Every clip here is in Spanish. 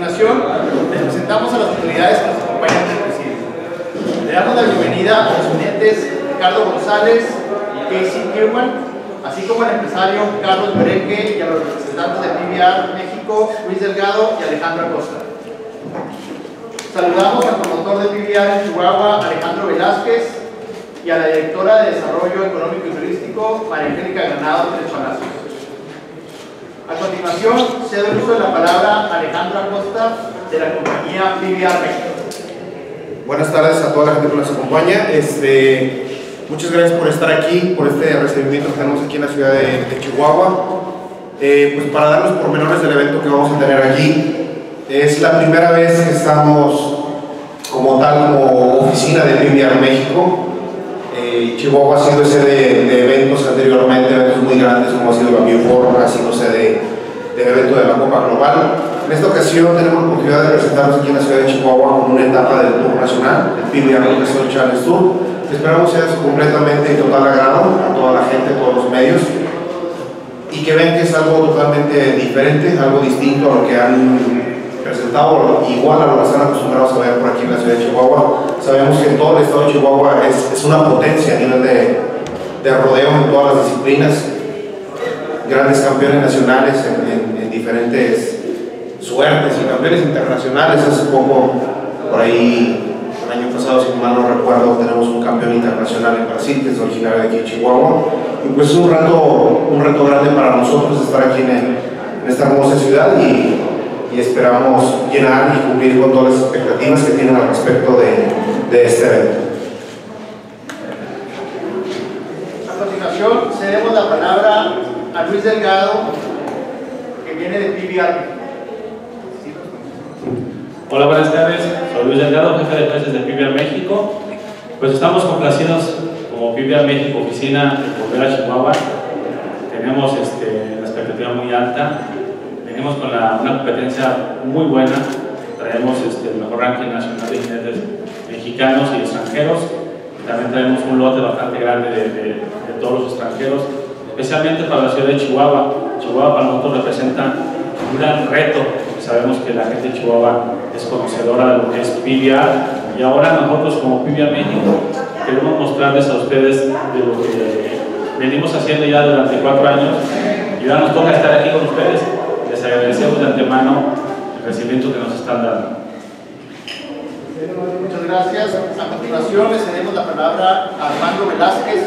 les presentamos a las autoridades que nos acompañan en el presidio. Le damos la bienvenida a los ponentes Ricardo González y Casey Kirman, así como al empresario Carlos Berenque y a los representantes de PBR México, Luis Delgado y Alejandro Acosta. Saludamos al promotor de PBR en Chihuahua, Alejandro Velázquez, y a la directora de Desarrollo Económico y Turístico, María Angélica Granado Tres Palacios. A continuación, cedo el uso de la palabra a Alejandro Acosta, de la compañía PBR México. Buenas tardes a toda la gente que nos acompaña. Este, muchas gracias por estar aquí, por este recibimiento que tenemos aquí en la ciudad de, Chihuahua. Eh, pues para dar los pormenores del evento que vamos a tener aquí, es la primera vez que estamos como tal, como oficina de PBR México. Eh, Chihuahua ha sido sede de, de, eventos anteriormente, eventos muy grandes como ha sido la Bioform, ha sido sede del evento de la Copa Global. En esta ocasión tenemos la oportunidad de presentarnos aquí en la ciudad de Chihuahua con una etapa del Tour Nacional, el PBR National Challenge Tour. Esperamos sea completamente y total agrado a toda la gente, a todos los medios y que vean que es algo totalmente diferente, algo distinto a lo que han presentado, igual a lo que están acostumbrados a ver por aquí en la ciudad de Chihuahua. Sabemos que todo el estado de Chihuahua es, es una potencia a nivel de, de, rodeo en todas las disciplinas, grandes campeones nacionales en, en, en diferentes suertes y campeones internacionales. Hace poco, por ahí, el año pasado, si mal no recuerdo, tenemos un campeón internacional en Brasil, que es originario de aquí en Chihuahua. Y pues es un reto, un reto grande para nosotros estar aquí en, en esta hermosa ciudad y, y, esperamos llenar y cumplir con todas las expectativas que tienen al respecto de, de este evento. A continuación, cedemos la palabra a Luis Delgado, que viene de PBR. Hola, buenas tardes. Soy Luis Delgado, jefe de precios de PBR México. Pues estamos complacidos como PBR México, oficina de volver a Chihuahua. Tenemos este, una expectativa muy alta. Venimos con la, una competencia muy buena. Traemos este, el mejor ranking nacional de jinetes mexicanos y extranjeros. También traemos un lote bastante grande de, de, de todos los extranjeros, especialmente para la ciudad de Chihuahua. Chihuahua para nosotros representa un gran reto, sabemos que la gente de Chihuahua es conocedora de lo que es PBR y ahora nosotros como PBR México queremos mostrarles a ustedes de lo que venimos haciendo ya durante cuatro años y ahora nos toca estar aquí con ustedes. Agradecemos de antemano el recibimiento que nos están dando. Muchas gracias. A continuación le cedemos la palabra a Armando Velázquez,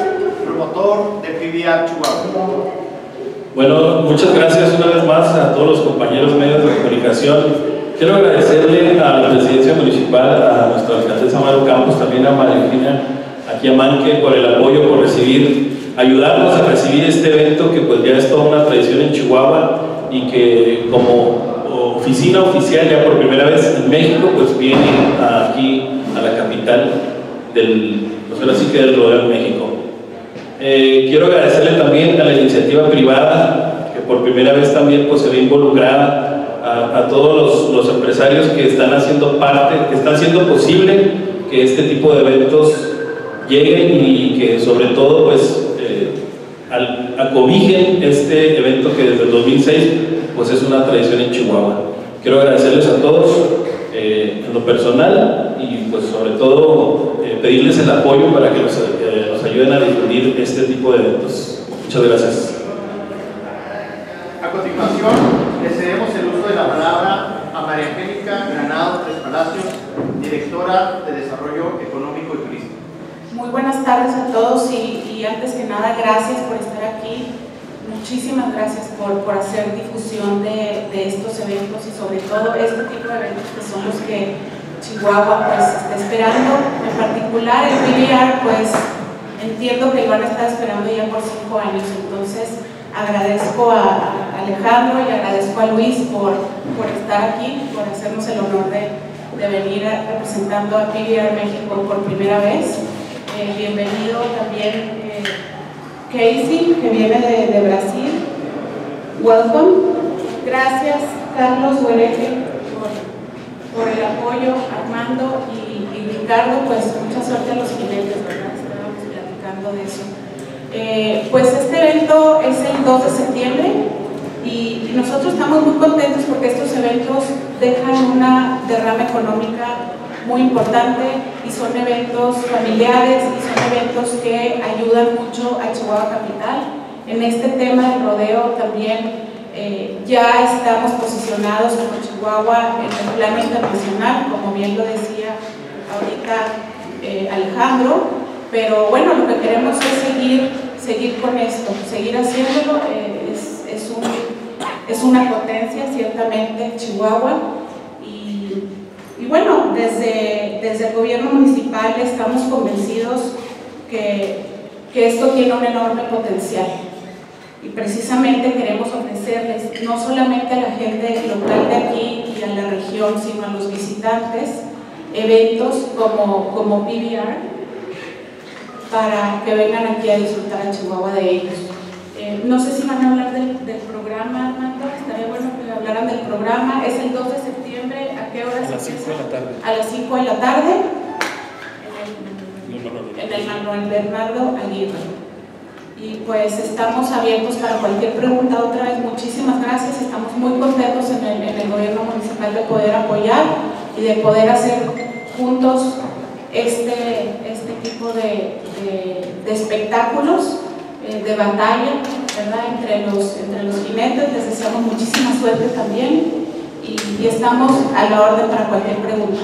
promotor de PBR Chihuahua. Bueno, muchas gracias una vez más a todos los compañeros medios de comunicación. Quiero agradecerle a la presidencia municipal, a nuestra alcaldesa Maru Campos, también a María Eugenia, aquí a Manque, por el apoyo, por recibir, ayudarnos a recibir este evento que pues ya es toda una tradición en Chihuahua y que como oficina oficial ya por primera vez en México, pues viene aquí a la capital del, pues ahora sí que del rodeo en México. Eh, quiero agradecerle también a la iniciativa privada, que por primera vez también pues, se ve involucrada, a, todos los, los, empresarios que están haciendo parte, que están haciendo posible que este tipo de eventos lleguen y que sobre todo pues, eh, acobijen este evento que desde el 2006 pues, es una tradición en Chihuahua. Quiero agradecerles a todos eh, en lo personal y pues sobre todo pedirles el apoyo para que nos nos ayuden a difundir este tipo de eventos. Muchas gracias. A continuación, le cedemos el uso de la palabra a María Angélica Granado Tres Palacios, directora de Desarrollo Económico y Turismo. Muy buenas tardes a todos y, y antes que nada, gracias por estar aquí. Muchísimas gracias por, por hacer difusión de, de estos eventos y sobre todo este tipo de eventos que son los que Chihuahua pues está esperando. En particular el PBR pues entiendo que lo han estado esperando ya por cinco años, entonces agradezco a, Alejandro y agradezco a Luis por, por, estar aquí, por hacernos el honor de, de venir representando a PBR México por primera vez. Eh, bienvenido también Casey, que viene de, Brasil. Welcome. Gracias, Carlos Huereje, por, el apoyo, Armando y, y Ricardo, pues mucha suerte a los jinetes, ¿verdad? de eso. Eh, pues este evento es el 2 de septiembre, Y, nosotros estamos muy contentos porque estos eventos dejan una derrama económica muy importante y son eventos familiares y son eventos que ayudan mucho a Chihuahua Capital. En este tema del rodeo también eh, ya estamos posicionados como Chihuahua en el plano internacional, como bien lo decía ahorita eh, Alejandro, pero bueno, lo que queremos es seguir, seguir con esto, seguir haciéndolo, eh, es, es, un, es, una potencia ciertamente Chihuahua y, y bueno, desde, desde el gobierno municipal estamos convencidos que, esto tiene un enorme potencial y precisamente queremos ofrecerles no solamente a la gente local de aquí y a la región, sino a los visitantes, eventos como, PBR para que vengan aquí a disfrutar en Chihuahua de ellos. Eh, no sé si van a hablar del, del programa, Armando, estaría bueno que hablaran del programa. Es el 2 de septiembre, ¿a qué hora? A las 5 de la tarde. A las 5 de la tarde en el Manuel Bernardo Aguirre y pues estamos abiertos para cualquier pregunta. Otra vez, muchísimas gracias. Estamos muy contentos en el, en el gobierno municipal de poder apoyar y de poder hacer juntos este, este tipo de, de, espectáculos, eh, de batalla, ¿verdad? Entre los, entre los jinetes. Les deseamos muchísima suerte también y estamos a la orden para cualquier pregunta.